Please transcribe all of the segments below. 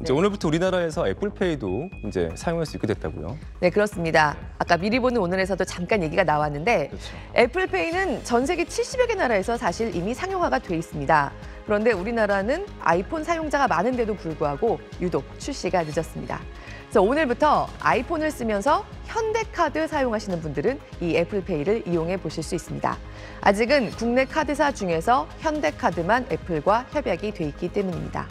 이제 오늘부터 우리나라에서 애플페이도 이제 사용할 수 있게 됐다고요. 네, 그렇습니다. 아까 미리 보는 오늘에서도 잠깐 얘기가 나왔는데 그렇죠. 애플페이는 전 세계 70여 개 나라에서 사실 이미 상용화가 돼 있습니다. 그런데 우리나라는 아이폰 사용자가 많은데도 불구하고 유독 출시가 늦었습니다. 그래서 오늘부터 아이폰을 쓰면서 현대카드 사용하시는 분들은 이 애플페이를 이용해 보실 수 있습니다. 아직은 국내 카드사 중에서 현대카드만 애플과 협약이 돼 있기 때문입니다.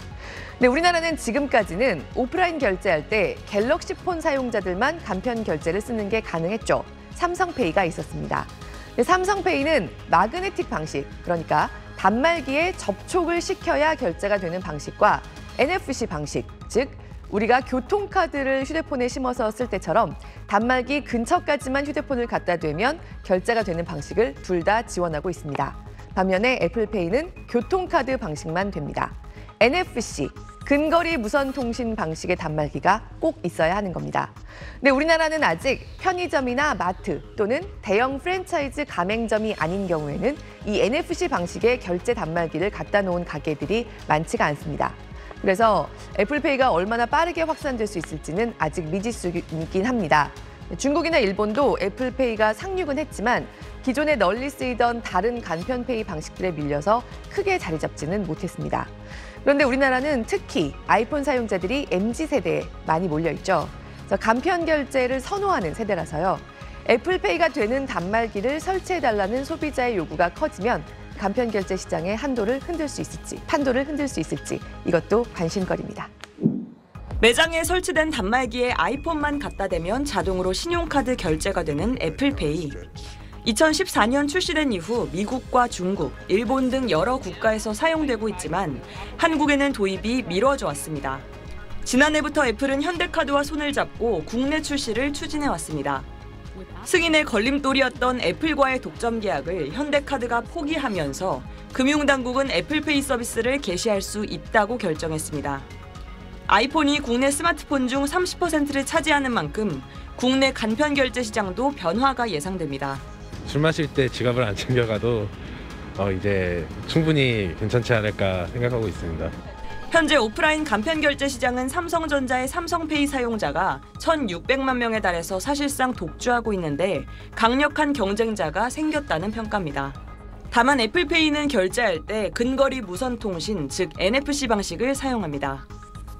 네, 우리나라는 지금까지는 오프라인 결제할 때 갤럭시 폰 사용자들만 간편 결제를 쓰는 게 가능했죠. 삼성페이가 있었습니다. 네, 삼성페이는 마그네틱 방식, 그러니까 단말기에 접촉을 시켜야 결제가 되는 방식과 NFC 방식, 즉 우리가 교통카드를 휴대폰에 심어서 쓸 때처럼 단말기 근처까지만 휴대폰을 갖다 대면 결제가 되는 방식을 둘 다 지원하고 있습니다. 반면에 애플페이는 교통카드 방식만 됩니다. NFC, 근거리 무선 통신 방식의 단말기가 꼭 있어야 하는 겁니다. 근데 우리나라는 아직 편의점이나 마트 또는 대형 프랜차이즈 가맹점이 아닌 경우에는 이 NFC 방식의 결제 단말기를 갖다 놓은 가게들이 많지가 않습니다. 그래서 애플페이가 얼마나 빠르게 확산될 수 있을지는 아직 미지수이긴 합니다. 중국이나 일본도 애플페이가 상륙은 했지만 기존에 널리 쓰이던 다른 간편페이 방식들에 밀려서 크게 자리 잡지는 못했습니다. 그런데 우리나라는 특히 아이폰 사용자들이 MZ 세대에 많이 몰려 있죠. 그래서 간편 결제를 선호하는 세대라서요. 애플페이가 되는 단말기를 설치해달라는 소비자의 요구가 커지면 간편 결제 시장의 한도를 흔들 수 있을지, 판도를 흔들 수 있을지 이것도 관심거리입니다. 매장에 설치된 단말기에 아이폰만 갖다 대면 자동으로 신용카드 결제가 되는 애플페이. 2014년 출시된 이후 미국과 중국, 일본 등 여러 국가에서 사용되고 있지만 한국에는 도입이 미뤄져 왔습니다. 지난해부터 애플은 현대카드와 손을 잡고 국내 출시를 추진해 왔습니다. 승인의 걸림돌이었던 애플과의 독점 계약을 현대카드가 포기하면서 금융당국은 애플페이 서비스를 개시할 수 있다고 결정했습니다. 아이폰이 국내 스마트폰 중 30%를 차지하는 만큼 국내 간편 결제 시장도 변화가 예상됩니다. 술 마실 때 지갑을 안 챙겨가도 어, 이제 충분히 괜찮지 않을까 생각하고 있습니다. 현재 오프라인 간편 결제 시장은 삼성전자의 삼성페이 사용자가 1,600만 명에 달해서 사실상 독주하고 있는데 강력한 경쟁자가 생겼다는 평가입니다. 다만 애플페이는 결제할 때 근거리 무선 통신, 즉 NFC 방식을 사용합니다.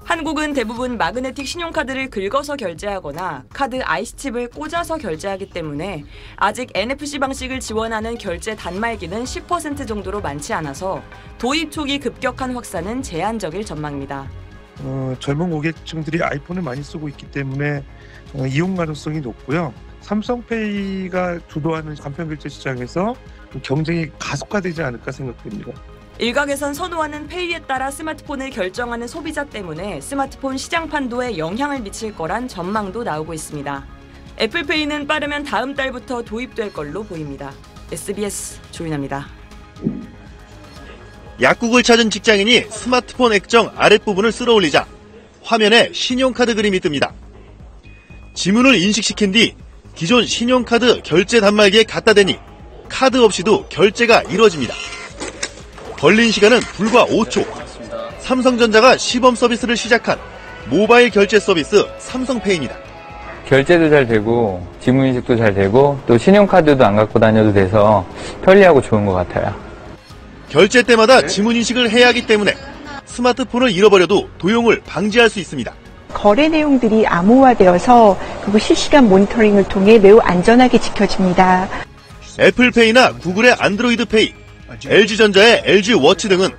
한국은 대부분 마그네틱 신용카드를 긁어서 결제하거나 카드 아이스칩을 꽂아서 결제하기 때문에 아직 NFC 방식을 지원하는 결제 단말기는 10% 정도로 많지 않아서 도입 초기 급격한 확산은 제한적일 전망입니다. 어, 젊은 고객층들이 아이폰을 많이 쓰고 있기 때문에 어, 이용 가능성이 높고요. 삼성페이가 주도하는 간편결제 시장에서 경쟁이 가속화되지 않을까 생각됩니다. 일각에선 선호하는 페이에 따라 스마트폰을 결정하는 소비자 때문에 스마트폰 시장 판도에 영향을 미칠 거란 전망도 나오고 있습니다. 애플페이는 빠르면 다음 달부터 도입될 걸로 보입니다. SBS 조인아입니다. 약국을 찾은 직장인이 스마트폰 액정 아랫부분을 쓸어 올리자 화면에 신용카드 그림이 뜹니다. 지문을 인식시킨 뒤 기존 신용카드 결제 단말기에 갖다 대니 카드 없이도 결제가 이루어집니다. 걸린 시간은 불과 5초. 삼성전자가 시범 서비스를 시작한 모바일 결제 서비스 삼성페이입니다. 결제도 잘 되고 지문 인식도 잘 되고 또 신용카드도 안 갖고 다녀도 돼서 편리하고 좋은 것 같아요. 결제 때마다 지문 인식을 해야 하기 때문에 스마트폰을 잃어버려도 도용을 방지할 수 있습니다. 거래 내용들이 암호화되어서 그리고 실시간 모니터링을 통해 매우 안전하게 지켜집니다. 애플페이나 구글의 안드로이드 페이, LG전자의 LG 워치 등은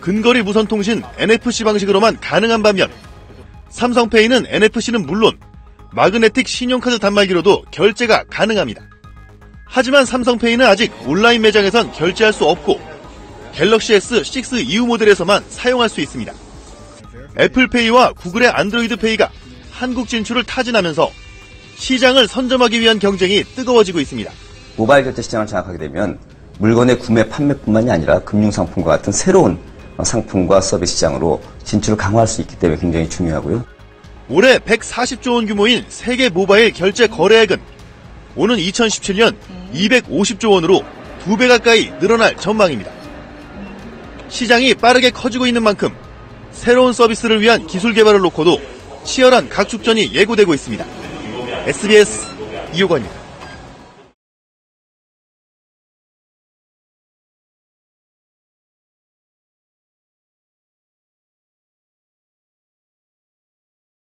근거리 무선 통신 NFC 방식으로만 가능한 반면 삼성페이는 NFC는 물론 마그네틱 신용카드 단말기로도 결제가 가능합니다. 하지만 삼성페이는 아직 온라인 매장에선 결제할 수 없고 갤럭시 S6 이후 모델에서만 사용할 수 있습니다. 애플페이와 구글의 안드로이드 페이가 한국 진출을 타진하면서 시장을 선점하기 위한 경쟁이 뜨거워지고 있습니다. 모바일 결제 시장을 장악하게 되면 물건의 구매 판매뿐만이 아니라 금융상품과 같은 새로운 상품과 서비스 시장으로 진출을 강화할 수 있기 때문에 굉장히 중요하고요. 올해 140조 원 규모인 세계 모바일 결제 거래액은 오는 2017년 250조 원으로 두 배 가까이 늘어날 전망입니다. 시장이 빠르게 커지고 있는 만큼 새로운 서비스를 위한 기술 개발을 놓고도 치열한 각축전이 예고되고 있습니다. SBS 이호건입니다.